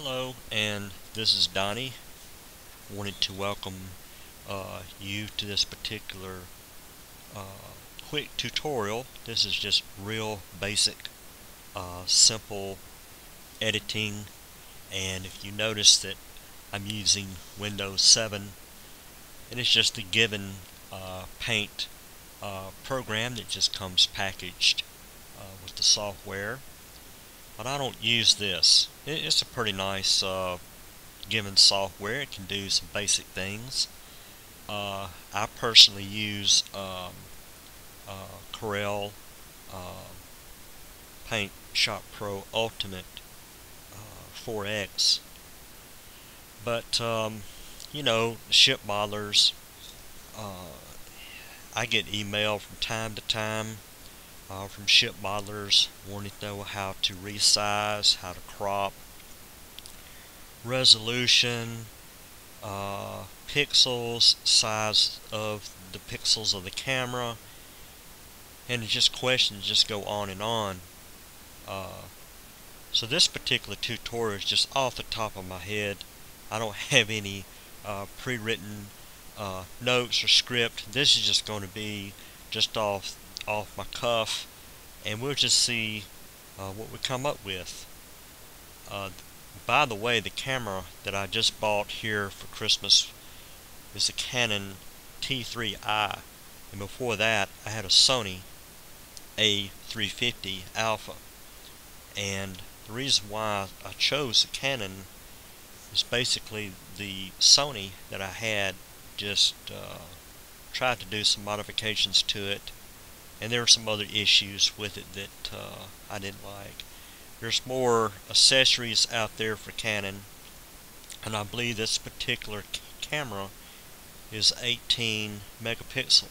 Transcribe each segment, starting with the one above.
Hello, and this is Donnie. Wanted to welcome uh, you to this particular uh, quick tutorial. This is just real basic, uh, simple editing. And if you notice that I'm using Windows 7, and it's just a given uh, Paint uh, program that just comes packaged uh, with the software but I don't use this. It's a pretty nice uh, given software. It can do some basic things. Uh, I personally use um, uh, Corel uh, Paint Shop Pro Ultimate 4X. Uh, but, um, you know, ship modelers, uh, I get email from time to time uh, from ship modelers wanting to know how to resize, how to crop, resolution, uh, pixels, size of the pixels of the camera, and just questions just go on and on. Uh, so this particular tutorial is just off the top of my head. I don't have any uh, pre-written uh, notes or script. This is just going to be just off off my cuff and we'll just see uh, what we come up with. Uh, by the way, the camera that I just bought here for Christmas is a Canon T3i and before that I had a Sony A350 Alpha and the reason why I chose the Canon is basically the Sony that I had just uh, tried to do some modifications to it and there were some other issues with it that uh, I didn't like. There's more accessories out there for Canon, and I believe this particular camera is 18 megapixel.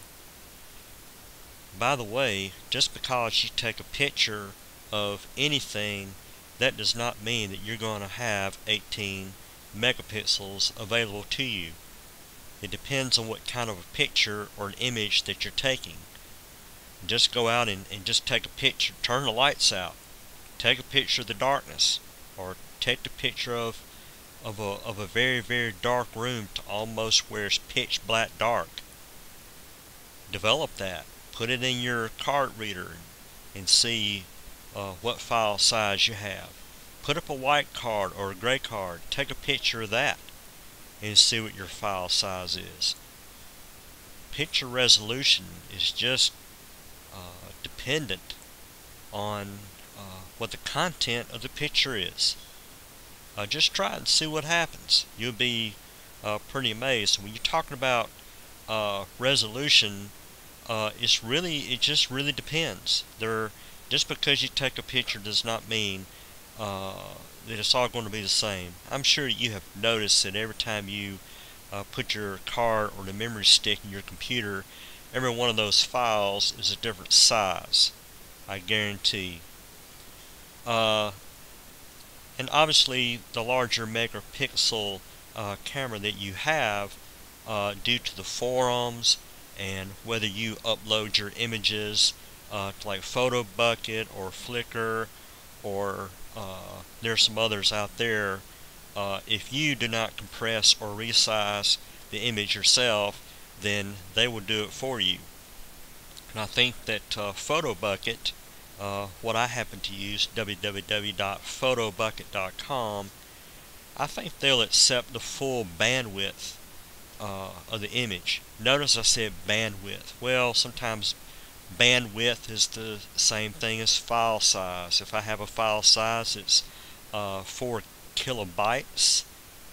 By the way, just because you take a picture of anything, that does not mean that you're going to have 18 megapixels available to you. It depends on what kind of a picture or an image that you're taking just go out and, and just take a picture turn the lights out take a picture of the darkness or take a picture of of a, of a very very dark room to almost where it's pitch black dark. Develop that. Put it in your card reader and see uh, what file size you have. Put up a white card or a gray card. Take a picture of that and see what your file size is. Picture resolution is just uh, dependent on uh, what the content of the picture is. Uh, just try and see what happens. You'll be uh, pretty amazed. When you're talking about uh, resolution, it's really it just really depends. There, just because you take a picture does not mean that it's all going to be the same. I'm sure you have noticed that every time you put your card or the memory stick in your computer, every one of those files is a different size I guarantee. Uh, and obviously the larger megapixel uh, camera that you have uh, due to the forums and whether you upload your images uh, to like Photobucket or Flickr or uh, there's some others out there uh, if you do not compress or resize the image yourself then they will do it for you. And I think that uh, PhotoBucket, uh, what I happen to use, www.photobucket.com, I think they'll accept the full bandwidth uh, of the image. Notice I said bandwidth. Well, sometimes bandwidth is the same thing as file size. If I have a file size that's uh, 4 kilobytes,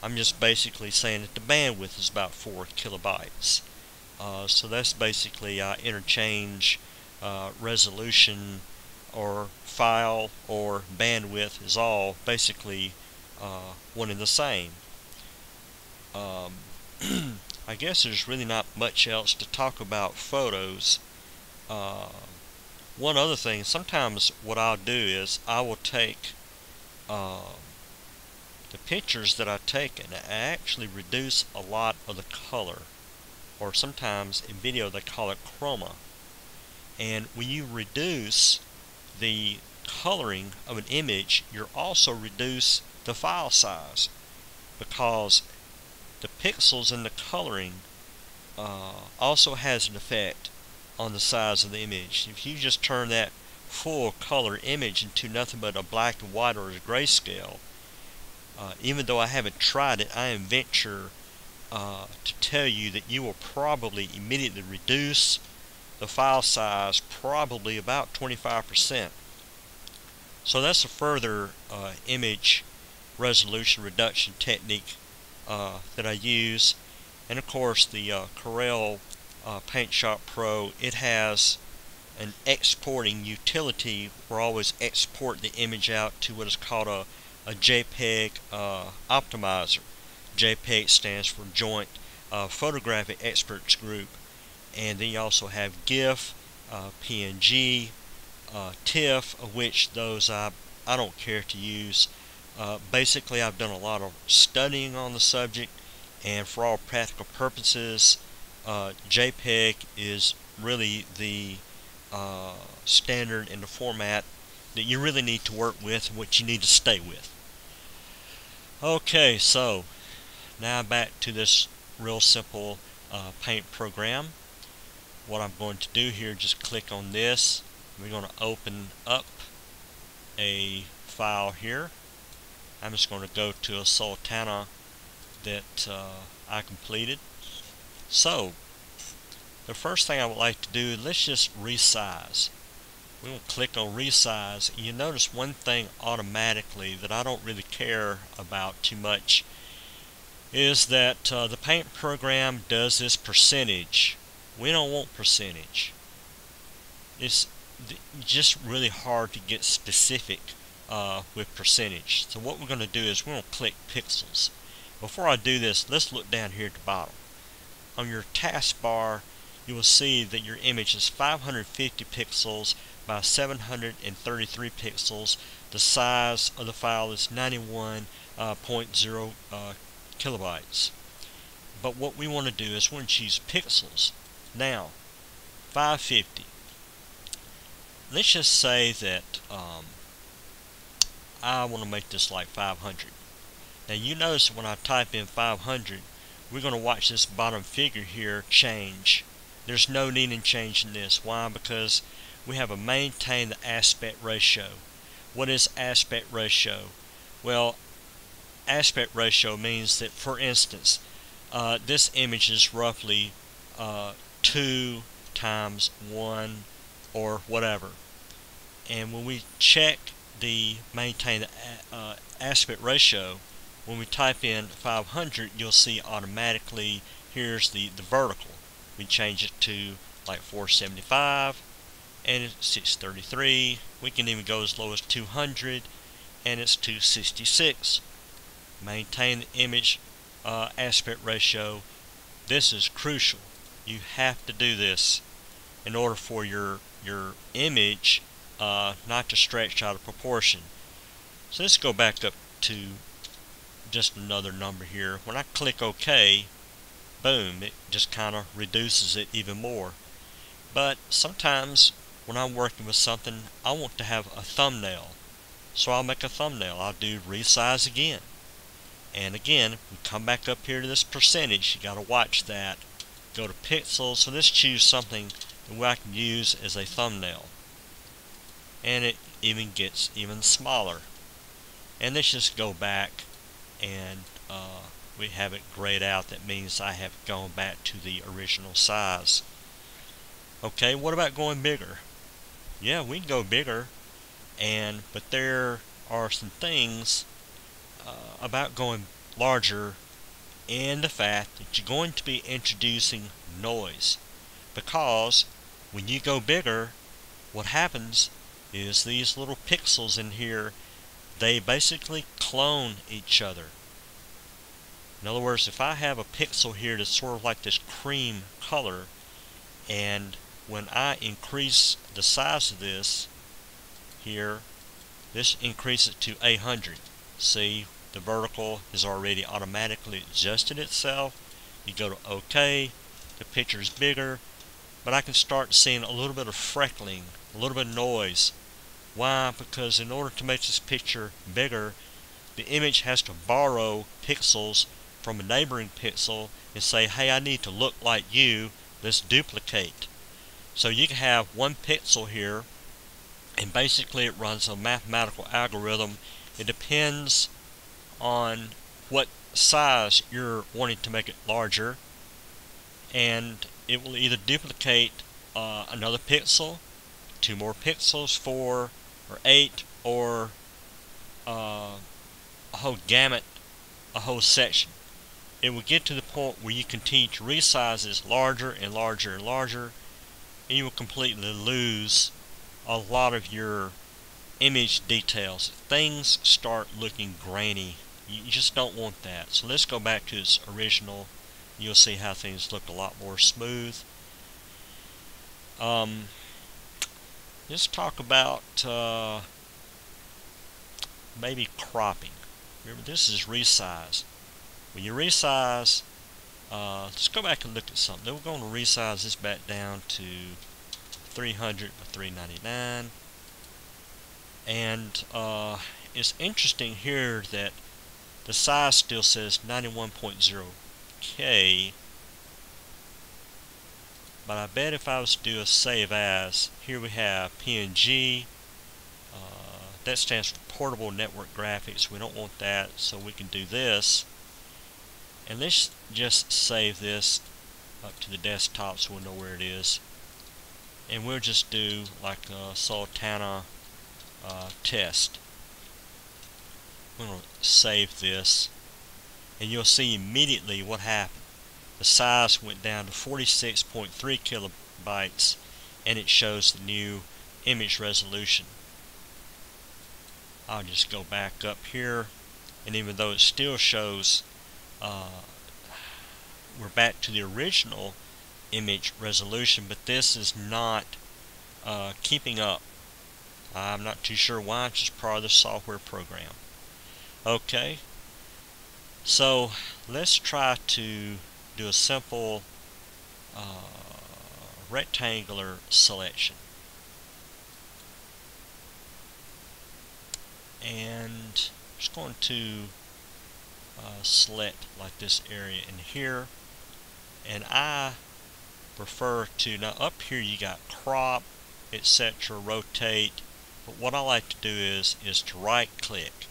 I'm just basically saying that the bandwidth is about 4 kilobytes. Uh, so that's basically uh, interchange uh, resolution or file or bandwidth is all basically uh, one and the same. Um, I guess there's really not much else to talk about photos. Uh, one other thing, sometimes what I'll do is I will take um, the pictures that I take and I actually reduce a lot of the color or sometimes in video they call it chroma. And when you reduce the coloring of an image, you're also reduce the file size because the pixels and the coloring uh, also has an effect on the size of the image. If you just turn that full color image into nothing but a black and white or a grayscale, uh, even though I haven't tried it, I am venture uh, to tell you that you will probably immediately reduce the file size probably about 25%. So that's a further uh, image resolution reduction technique uh, that I use. And of course the uh, Corel uh, Paint Shop Pro, it has an exporting utility where I always export the image out to what is called a, a JPEG uh, optimizer. JPEG stands for Joint uh, Photographic Experts Group. And then you also have GIF, uh, PNG, uh, TIFF, which those I, I don't care to use. Uh, basically, I've done a lot of studying on the subject, and for all practical purposes, uh, JPEG is really the standard in the format that you really need to work with and what you need to stay with. Okay, so now back to this real simple uh, paint program. What I'm going to do here, just click on this. We're going to open up a file here. I'm just going to go to a Sultana that uh, I completed. So, the first thing I would like to do, let's just resize. We will click on resize. You notice one thing automatically that I don't really care about too much is that uh, the paint program does this percentage. We don't want percentage. It's just really hard to get specific uh, with percentage. So what we're going to do is we're going to click pixels. Before I do this, let's look down here at the bottom. On your taskbar, you will see that your image is 550 pixels by 733 pixels. The size of the file is 91.0 uh, kilobytes. But what we want to do is we want to choose pixels. Now, 550. Let's just say that um, I want to make this like 500. Now you notice when I type in 500, we're going to watch this bottom figure here change. There's no need in changing this. Why? Because we have a maintain the aspect ratio. What is aspect ratio? Well, aspect ratio means that, for instance, uh, this image is roughly uh, 2 times 1 or whatever. And when we check the maintain the uh, aspect ratio, when we type in 500, you'll see automatically here's the, the vertical. We change it to like 475 and it's 633. We can even go as low as 200 and it's 266 maintain the image uh, aspect ratio. This is crucial. You have to do this in order for your your image uh, not to stretch out of proportion. So let's go back up to just another number here. When I click OK, boom, it just kind of reduces it even more. But sometimes when I'm working with something, I want to have a thumbnail. So I'll make a thumbnail. I'll do resize again. And again, we come back up here to this percentage. You got to watch that. Go to pixels. So let's choose something that I can use as a thumbnail. And it even gets even smaller. And let's just go back and uh, we have it grayed out. That means I have gone back to the original size. Okay, what about going bigger? Yeah, we can go bigger. And but there are some things uh, about going larger in the fact that you're going to be introducing noise. Because when you go bigger what happens is these little pixels in here they basically clone each other. In other words if I have a pixel here that's sort of like this cream color and when I increase the size of this here this increases to 800 see the vertical has already automatically adjusted itself you go to OK the picture is bigger but I can start seeing a little bit of freckling a little bit of noise why because in order to make this picture bigger the image has to borrow pixels from a neighboring pixel and say, hey, I need to look like you, let's duplicate. So you can have one pixel here, and basically it runs a mathematical algorithm. It depends on what size you're wanting to make it larger, and it will either duplicate uh, another pixel, two more pixels, four or eight, or uh, a whole gamut, a whole section. It will get to the point where you continue to resize this larger and larger and larger, and you will completely lose a lot of your image details. Things start looking grainy. You just don't want that. So let's go back to its original. You'll see how things look a lot more smooth. Um, let's talk about uh, maybe cropping. Remember, this is resize. When you resize, uh, let's go back and look at something. Then we're going to resize this back down to 300 by 399. And uh, it's interesting here that the size still says 91.0K. But I bet if I was to do a save as, here we have PNG, that stands for portable network graphics. We don't want that, so we can do this. And let's just save this up to the desktop so we'll know where it is. And we'll just do like a Sultana uh, test. I'm going to save this. And you'll see immediately what happened. The size went down to 46.3 kilobytes and it shows the new image resolution. I'll just go back up here and even though it still shows uh, we're back to the original image resolution but this is not uh, keeping up I'm not too sure why it's just part of the software program okay. So let's try to do a simple uh, rectangular selection. And I'm just going to uh, select like this area in here. And I prefer to now up here you got crop etc rotate. But what I like to do is is to right click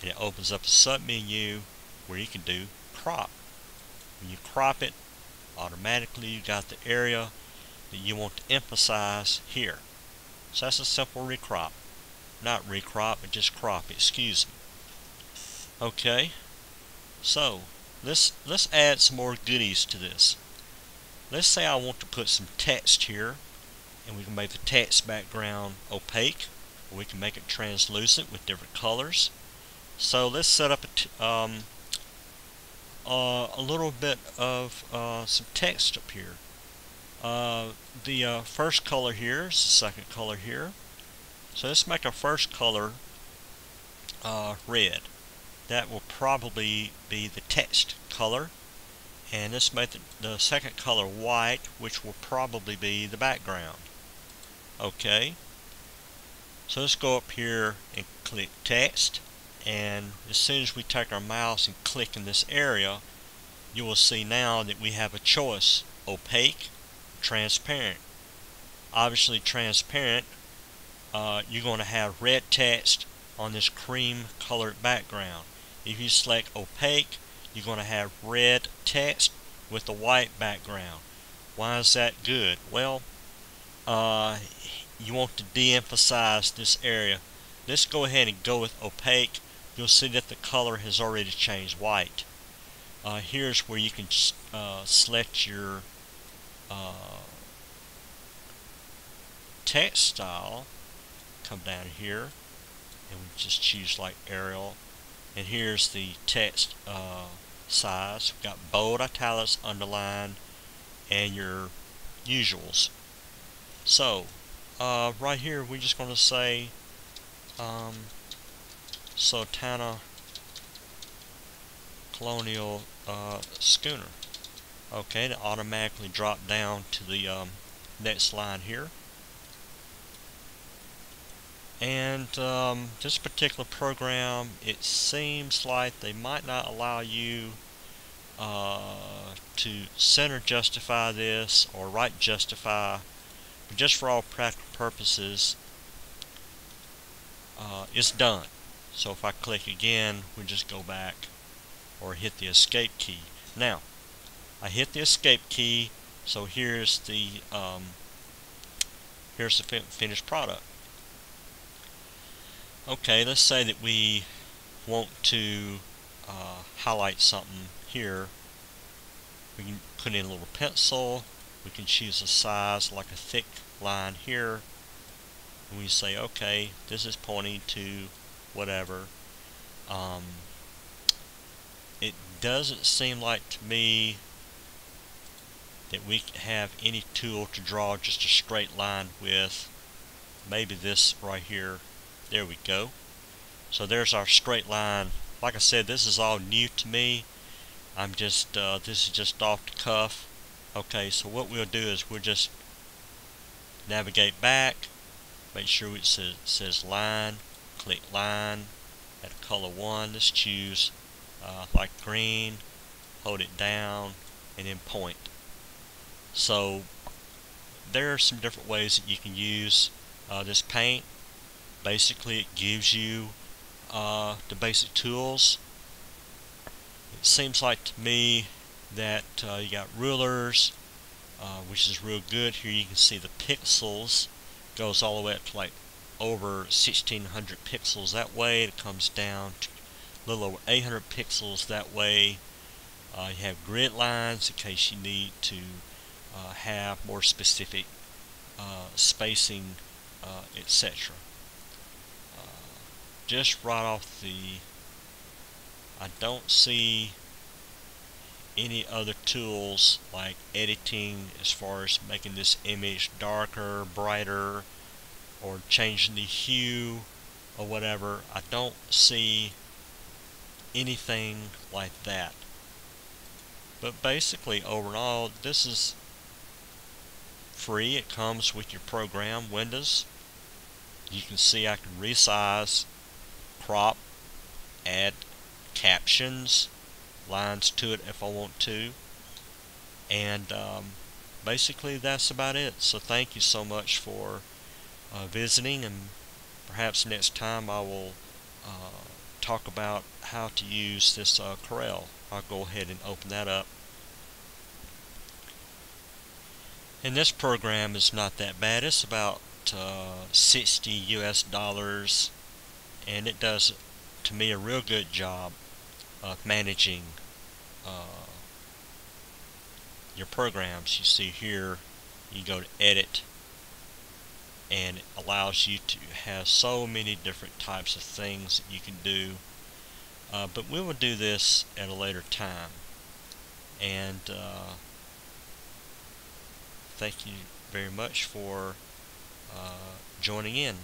and it opens up a sub menu where you can do crop when you crop it automatically you got the area that you want to emphasize here so that's a simple recrop not recrop, but just crop, excuse me. Okay, so let's let's add some more goodies to this. Let's say I want to put some text here, and we can make the text background opaque, or we can make it translucent with different colors. So let's set up a, um, uh, a little bit of uh, some text up here. Uh, the uh, first color here is the second color here. So let's make our first color uh, red. That will probably be the text color. And let's make the, the second color white, which will probably be the background. Okay. So let's go up here and click text. And as soon as we take our mouse and click in this area, you will see now that we have a choice, opaque, transparent. Obviously transparent uh, you're going to have red text on this cream colored background. If you select opaque, you're going to have red text with a white background. Why is that good? Well, uh, you want to de-emphasize this area. Let's go ahead and go with opaque. You'll see that the color has already changed white. Uh, here's where you can uh, select your uh, text style. Come down here and we just choose like Arial. And here's the text uh, size. We've got bold italics underline and your usuals. So uh, right here we're just going to say um, Sultana Colonial uh, Schooner. Okay to automatically drop down to the um, next line here. And um, this particular program it seems like they might not allow you uh, to center justify this or right justify but just for all practical purposes uh, it's done so if I click again we just go back or hit the escape key. Now I hit the escape key so here's the um, here's the fin finished product. Okay let's say that we want to uh, highlight something here. We can put in a little pencil. We can choose a size like a thick line here. And we say okay this is pointing to whatever. Um, it doesn't seem like to me that we have any tool to draw just a straight line with. Maybe this right here. There we go. So there's our straight line. Like I said this is all new to me. I'm just uh, this is just off the cuff. Okay so what we'll do is we'll just navigate back make sure it says, says line click line at color 1 let's choose uh, like green hold it down and then point. So there are some different ways that you can use uh, this paint. Basically it gives you uh, the basic tools. It seems like to me that uh, you got rulers uh, which is real good. Here you can see the pixels goes all the way up to like over 1600 pixels that way. It comes down to a little over 800 pixels that way. Uh, you have grid lines in case you need to uh, have more specific uh, spacing uh, etc just right off the I don't see any other tools like editing as far as making this image darker, brighter, or changing the hue or whatever. I don't see anything like that. But basically, overall, this is free. It comes with your program, Windows. You can see I can resize crop, add captions, lines to it if I want to. And um, basically that's about it. So thank you so much for uh, visiting and perhaps next time I will uh, talk about how to use this uh, Corel. I'll go ahead and open that up. And this program is not that bad. It's about uh, 60 US dollars and it does to me a real good job of managing uh, your programs you see here you go to edit and it allows you to have so many different types of things that you can do. Uh, but we will do this at a later time. And uh, thank you very much for uh, joining in